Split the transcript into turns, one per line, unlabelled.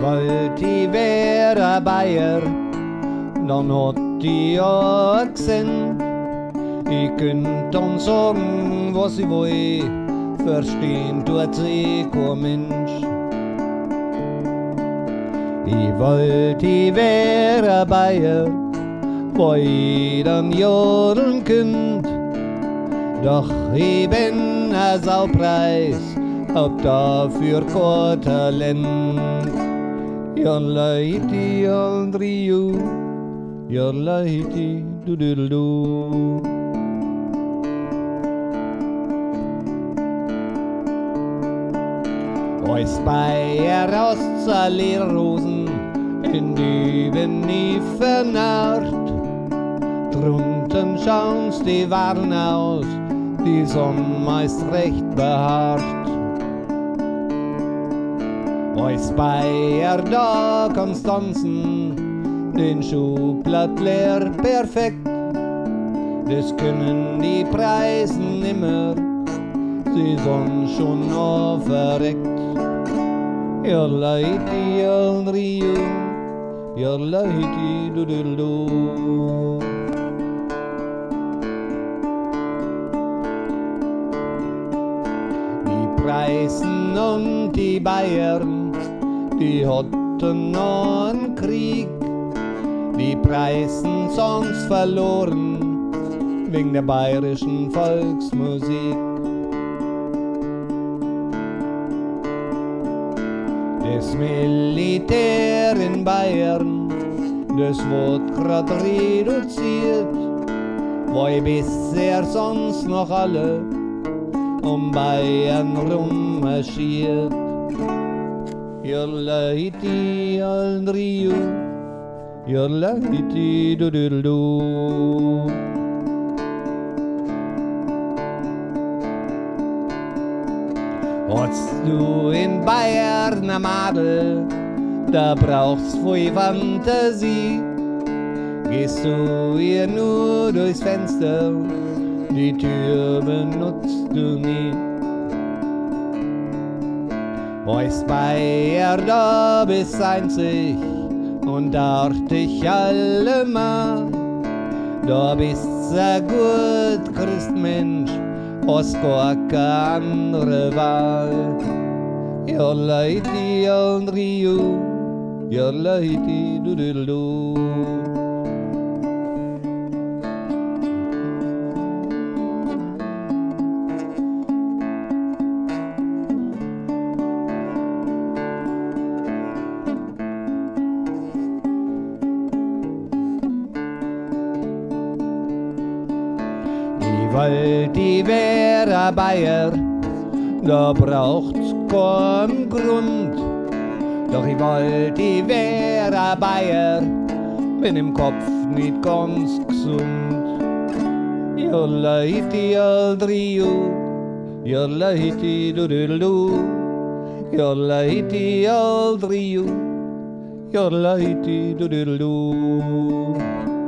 wollt i være Bayer, dan had i accent. I kunt om sång was i voi, verstehen tut sie kein Mensch. I wollt i være Bayer, wo i den jodeln könnt. Doch ich bin a Saupreis, hab dafür kein Talent. Your lighty on Rio, your lighty do do do. Ois bei Rosen in die nie vernarrt. Drunten schauen's die Waren aus, die Sonne meist recht behaart. Ois bei da Konstanzen, den Schuhblatt leer perfekt. Das können die Preisen nimmer, sie sind schon noch verreckt. Your lighty on Rio, lighty do do do. Die Preisen und die Bayern, die hatten noch einen Krieg. Die Preisen sonst verloren, wegen der bayerischen Volksmusik. Das Militär in Bayern, das wird grad reduziert, weil bisher sonst noch alle um Bayern rummarschiert. Ihr Leute an Rio, ihr Leute du du in Bayern ne Madel, da brauchst viel Fantasie. Gehst du ihr nur durchs Fenster, die Tür benutzt du nie. Weißt Bayer, da bist einzig und artig allemal. Da bist ein gut Christmensch, gar keine andere Wahl. Your lady on Rio, your lady do do do. Wollt die wäre Bayer, da braucht's keinen Grund. Doch ich wollt die wäre Bayer, bin im Kopf nicht ganz gesund. Ihr Leute, ihr Rio, ihr Leute, du du du, ihr Leute, ihr Rio, ihr Leute, du du du.